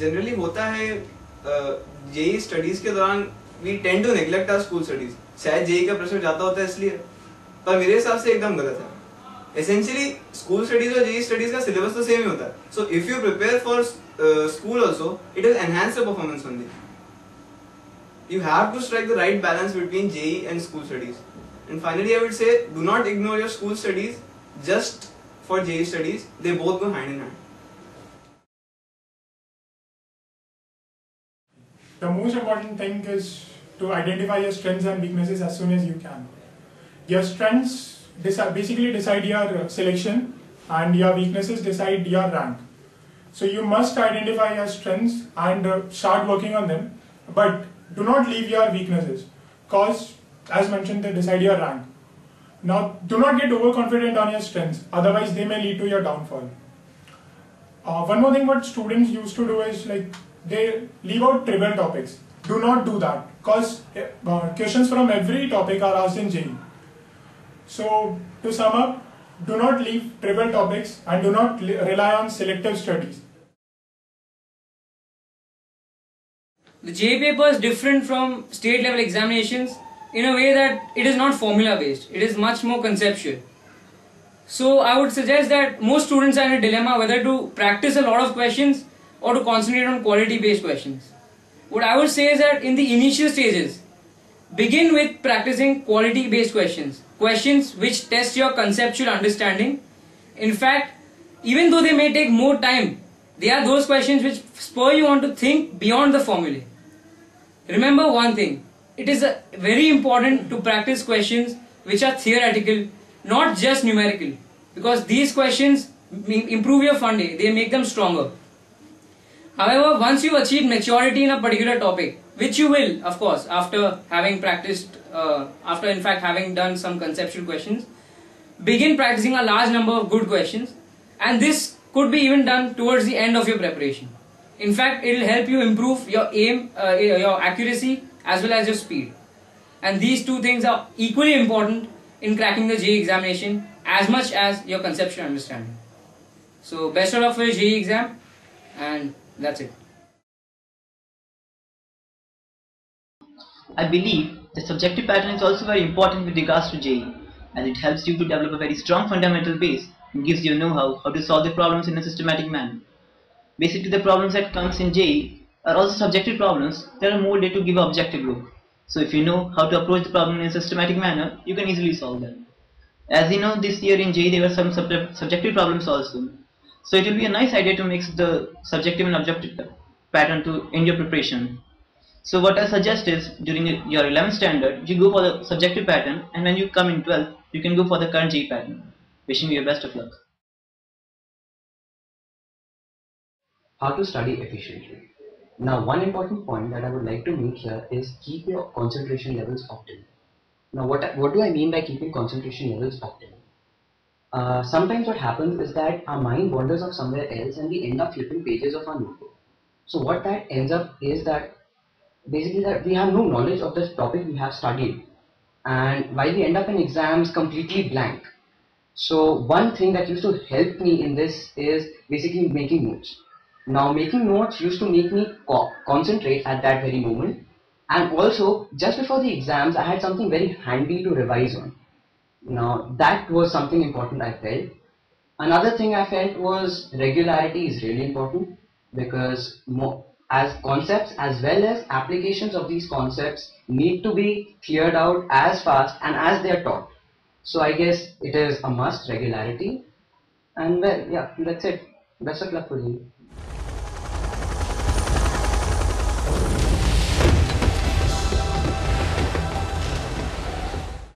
Generally होता है JEE studies के दौरान we tend to neglect our school studies शायद जेई का प्रेशर ज़्यादा होता है इसलिए पर मेरे हिसाब से एकदम गलत है एसेंशियली स्कूल स्टडीज़ और जेई स्टडीज़ का सिलेबस तो सेम ही होता है so if you prepare for school also it will enhance your performance only you have to strike the right balance between JE and school studies. And finally, I would say do not ignore your school studies just for JE studies. They both go hand in hand. The most important thing is to identify your strengths and weaknesses as soon as you can. Your strengths basically decide your uh, selection, and your weaknesses decide your rank. So you must identify your strengths and uh, start working on them, but do not leave your weaknesses, cause as mentioned, they decide your rank. Now, do not get overconfident on your strengths, otherwise they may lead to your downfall. Uh, one more thing what students used to do is like they leave out trivial topics. Do not do that because uh, questions from every topic are asked in JEE. So to sum up, do not leave trivial topics and do not rely on selective studies. The JEE paper is different from state level examinations in a way that it is not formula based, it is much more conceptual. So, I would suggest that most students are in a dilemma whether to practice a lot of questions or to concentrate on quality based questions. What I would say is that in the initial stages, begin with practicing quality based questions, questions which test your conceptual understanding. In fact, even though they may take more time, they are those questions which spur you on to think beyond the formulae. Remember one thing it is very important to practice questions which are theoretical, not just numerical, because these questions improve your funding, they make them stronger. However, once you achieve maturity in a particular topic, which you will, of course, after having practiced, uh, after in fact having done some conceptual questions, begin practicing a large number of good questions, and this could be even done towards the end of your preparation. In fact, it will help you improve your aim, uh, your accuracy, as well as your speed. And these two things are equally important in cracking the JEE examination as much as your conceptual understanding. So, best of luck for your JEE exam, and that's it. I believe the subjective pattern is also very important with regards to JEE as it helps you to develop a very strong fundamental base and gives you know-how how to solve the problems in a systematic manner. Basically the problems that comes in JEE are also subjective problems that are molded to give an objective look. So if you know how to approach the problem in a systematic manner, you can easily solve them. As you know, this year in JEE there were some subject subjective problems also. So it will be a nice idea to mix the subjective and objective pattern to in your preparation. So what I suggest is during your 11th standard, you go for the subjective pattern and when you come in 12th, you can go for the current JEE pattern. Wishing you best of luck. How to study efficiently. Now one important point that I would like to make here is keep your concentration levels optimal. Now what, what do I mean by keeping concentration levels optimal? Uh, sometimes what happens is that our mind wanders off somewhere else and we end up flipping pages of our notebook. So what that ends up is that basically that we have no knowledge of this topic we have studied and why we end up in exams completely blank. So one thing that used to help me in this is basically making notes. Now making notes used to make me co- concentrate at that very moment and also just before the exams I had something very handy to revise on. Now that was something important I felt. Another thing I felt was regularity is really important because more, as concepts as well as applications of these concepts need to be cleared out as fast and as they are taught. So I guess it is a must regularity. And well, yeah, that's it. Best of luck for you.